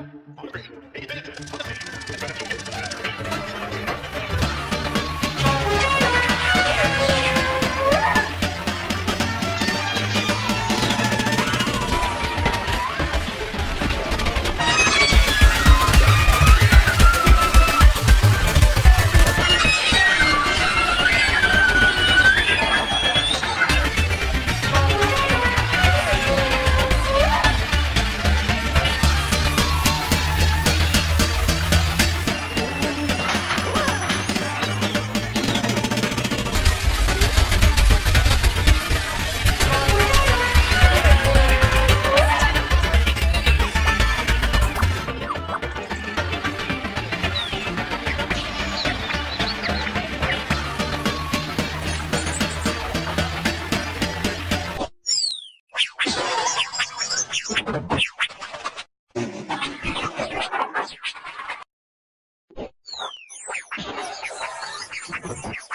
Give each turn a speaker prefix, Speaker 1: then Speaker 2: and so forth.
Speaker 1: Hey, Thank you.